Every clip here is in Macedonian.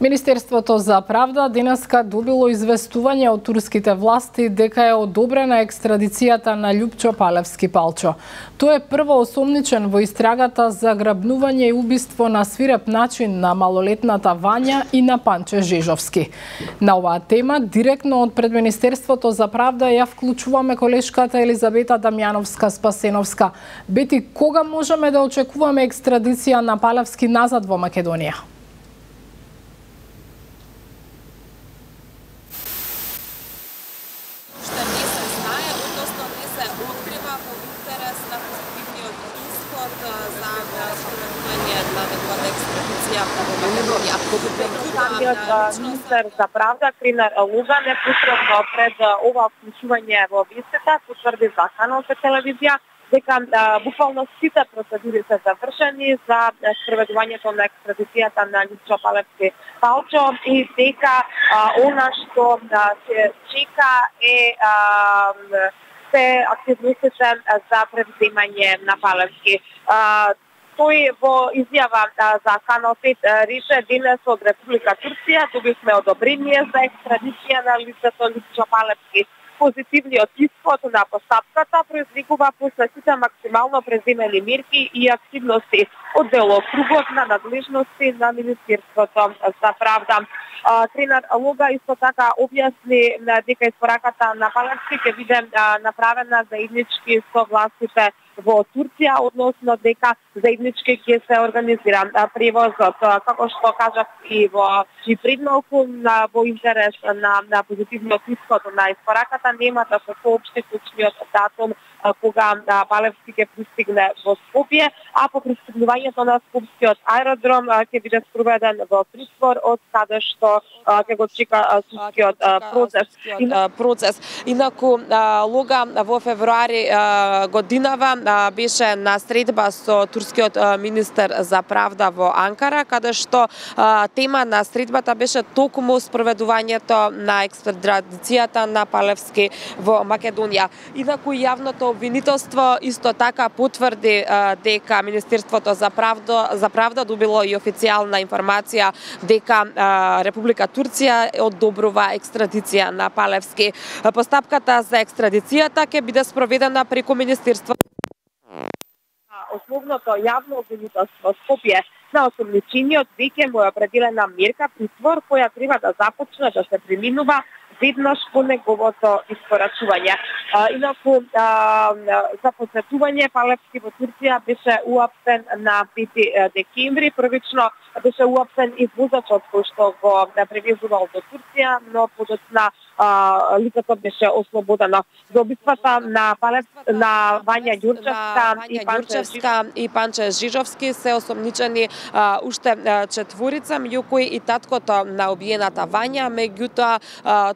Министерството за правда денеска добило известување од турските власти дека е одобрена екстрадицијата на Љупчо Палевски Палчо. Тој е прво осомничен во истрагата за грабнување и убиство на свиреп начин на малолетната Вања и на Панче Жежовски. На оваа тема директно од пред Министерството за правда ја вклучуваме колешката Елизабета Дамјановска Спасеновска. Бети, кога можеме да очекуваме екстрадиција на Палевски назад во Македонија? Самиот министер за правда Кринар Луга непосредно пред ова вклучување во вистата потврди за каналска телевизија дека а, буквално сите процедури се завршени за спроведувањето на екстрадицијата на Лјупчо Палевски Палчо и дека а, она што а, се чека е а, се активностите за превземање на Палевски. А, тој во изјава за Канал 5 реше денес од Република Турција добивме одобрение за екстрадиција на лицето Липчо Палевски. Позитивниот исход на постапката произликува после сите максимално преземени мерки и активности од делокругот на надлежности на Министерството за правда. Тренер Луга исто така објасни дека испораката на Палевски ќе биде направена заеднички со властите во Турција, односно дека заеднички ќе се организира превозот, како што кажав и во и предмалку во интерес на, на позитивниот исход на испораката нема да се соопшти точниот датум кога Балевски ќе пристигне во Скопје, а по пристигнувањето на Скопскиот аеродром ќе биде спроведен во притвор од каде што ќе го чека судскиот процес. процес. Инаку Луга во февруари годинава беше на средба со турскиот министер за правда во Анкара, каде што тема на средбата беше токму спроведувањето на екстрадицијата на Палевски во Македонија. Инаку јавното обвинителство исто така потврди дека Министерството за правда за правда добило и официјална информација дека Република Турција одобрува екстрадиција на Палевски. Постапката за екстрадицијата ќе биде спроведена преку Министерство Основното јавно обвинителство Скопје на осомничениот веќе му е определена мерка притвор која треба да започне да се преминува веднаш по неговото испорачување. А, инаку, а, за посетување Палевски во Турција беше уапсен на 5 декември. Првично беше уапсен и возачот кој што го превезувал до Турција, но подоцна лицето беше ослободено. За убиствата на Палев, на Вања Ѓурчевска и Панче и Панче Жижовски се осомничени а, уште четворица, меѓу кои и таткото на обиената Вања, меѓутоа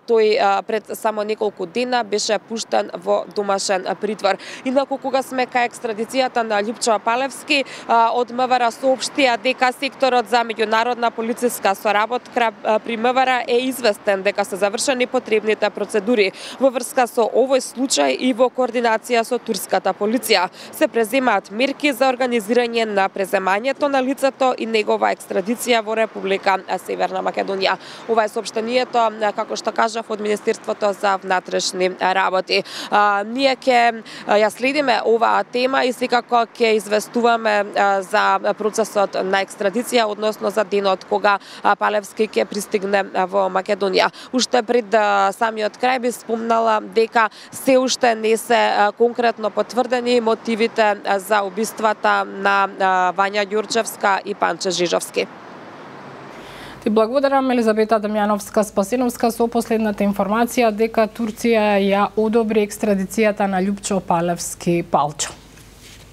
тој а, пред само неколку дена беше пуштен во домашен притвор. Инаку кога сме кај екстрадицијата на Љупчо Палевски, а, од МВР соопштија дека секторот за меѓународна полициска соработка при МВР е известен дека се завршени потребни потребните процедури во врска со овој случај и во координација со турската полиција. Се преземаат мерки за организирање на преземањето на лицето и негова екстрадиција во Република Северна Македонија. Ова е сообштението, како што кажав, од Министерството за внатрешни работи. А, ние ќе ја следиме оваа тема и секако ќе известуваме за процесот на екстрадиција, односно за денот кога Палевски ќе пристигне во Македонија. Уште пред самиот крај би спомнала дека се уште не се конкретно потврдени мотивите за убиствата на Вања Ѓурчевска и Панче Жижовски. Ти благодарам Елизабета Дамјановска Спасиновска со последната информација дека Турција ја одобри екстрадицијата на Љупчо Палевски Палчо.